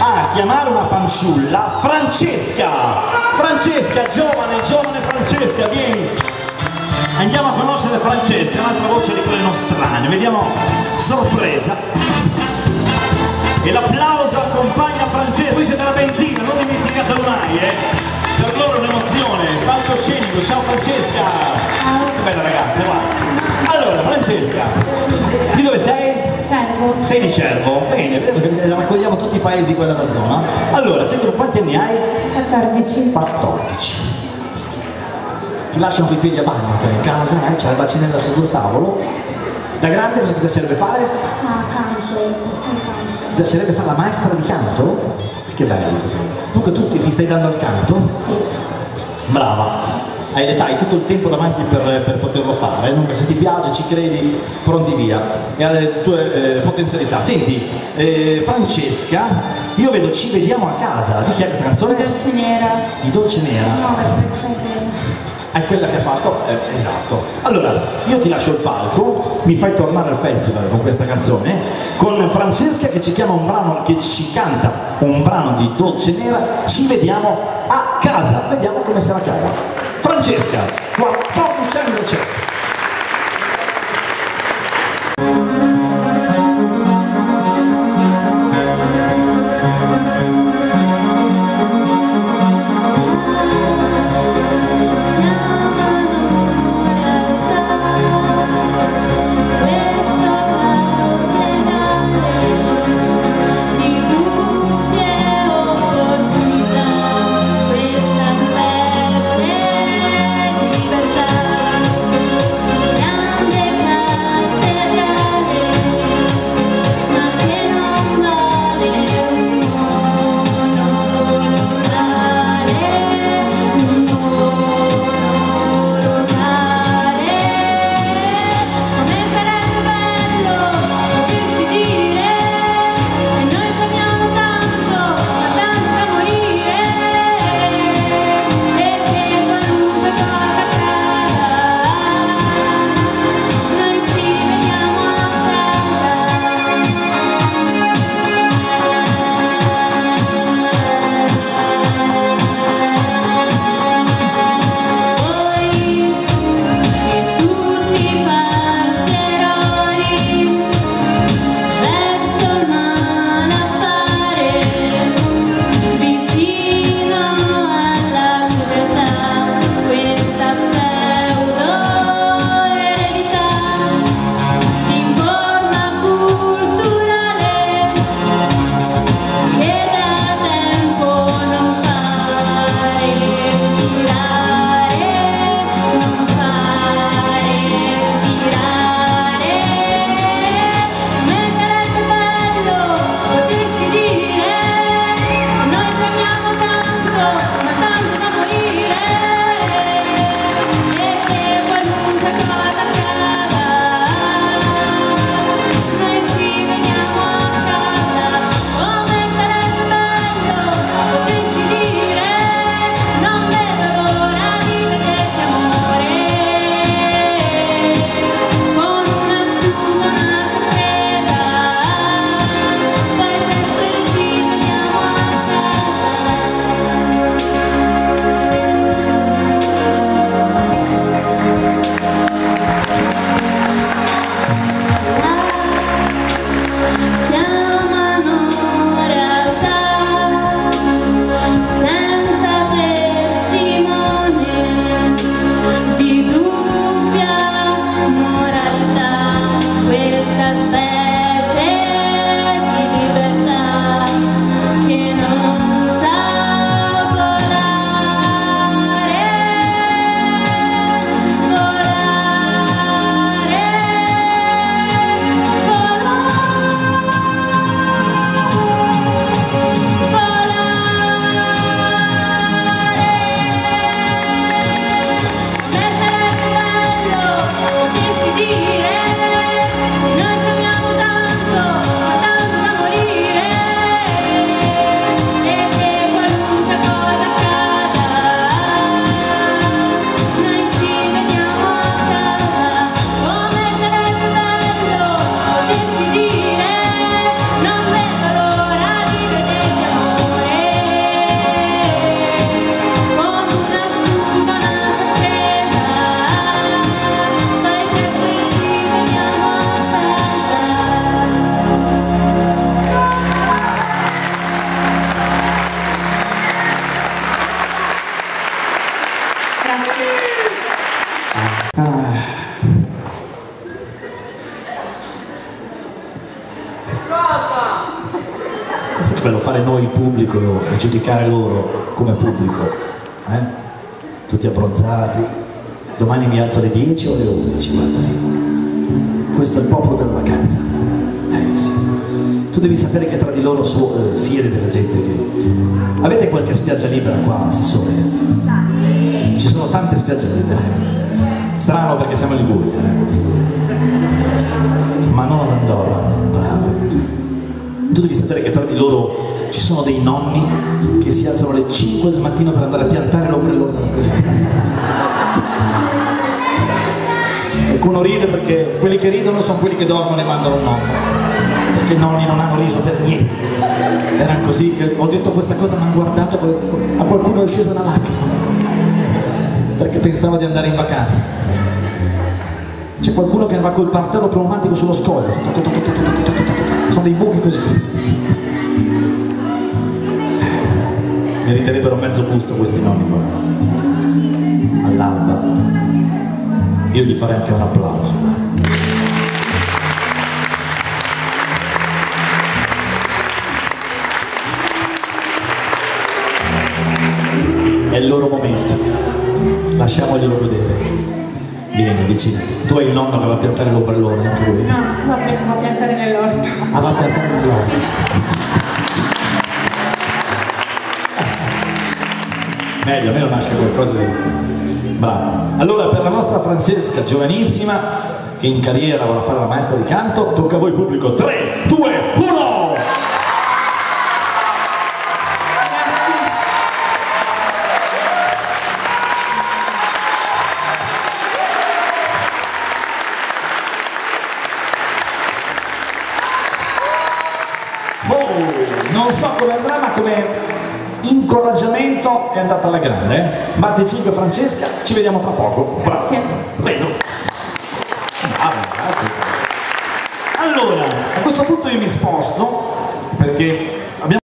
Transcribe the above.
a chiamare una fanciulla Francesca. Francesca, giovane, giovane Francesca, vieni. Andiamo a conoscere Francesca, un'altra voce di quelle nostrane. Vediamo, sorpresa. E l'applauso accompagna Francesca. Qui siete la benzina, non dimenticate mai eh? per loro è un'emozione palcoscenico, ciao Francesca. Che bella ragazza, va allora Francesca di dove sei? Cervo. Sei di Cervo? Bene, raccogliamo tutti i paesi qua della zona. Allora, senti, quanti anni hai? 14. 14. Ti lasciano coi piedi a bagno te in casa, eh? c'è la bacinella sul tavolo. Da grande cosa ti piacerebbe fare? Ah, canto. Ti piacerebbe fare la maestra di canto? Che bello. Dunque tu ti, ti stai dando al canto? Sì. Brava. Hai l'età, hai tutto il tempo davanti per, per poterlo fare, dunque se ti piace, ci credi, pronti via, e alle tue eh, potenzialità. Senti, eh, Francesca, io vedo ci vediamo a casa, di chi è questa canzone? Dolce nera. Di Dolce Nera. 9 per 6 È quella che ha fatto? Eh, esatto. Allora, io ti lascio il palco, mi fai tornare al festival con questa canzone, con Francesca che ci chiama un brano, che ci canta un brano di Dolce Nera, ci vediamo a casa, vediamo come sarà a casa. Francesca, 14 anni Ah. Questo è quello fare noi il pubblico e giudicare loro come pubblico, eh? tutti abbronzati. Domani mi alzo alle 10 o alle 11, guarda. Questo è il popolo della vacanza. Eh, sì. Tu devi sapere che tra di loro eh, siete della gente che... Avete qualche spiaggia libera qua, Assessore? Spiagge libere. Strano perché siamo in Liguria, eh? Ma non ad Andorra, bravo. Tu devi sapere che tra di loro ci sono dei nonni che si alzano alle 5 del mattino per andare a piantare l'ombrellone della spiaggia. Qualcuno ride perché quelli che ridono sono quelli che dormono e mandano il nonno. Perché i nonni non hanno riso per niente. Era così che ho detto questa cosa, mi hanno guardato, a qualcuno è scesa una lacrima. Perché pensava di andare in vacanza. C'è qualcuno che va col martello pneumatico sullo scoglio. Sono dei buchi così. Meriterebbero mezzo busto questi nonni qua. All'alba. Io gli farei anche un applauso. È il loro momento. Lasciamoglielo godere. Vieni vicino. Tu hai il nonno che va a piantare l'ombrellone, anche lui. No, va a, piantare nell'orto. Ah, va a piantare l'ombrellone. Meglio, almeno nasce qualcosa di... Bravo. Allora per la nostra Francesca, giovanissima, che in carriera vorrà fare la maestra di canto, tocca a voi pubblico. 3, 2, è andata alla grande. Eh? Batte 5 Francesca, ci vediamo tra poco. Bravo. Grazie. Prego. Allora, a questo punto io mi sposto perché